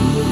you.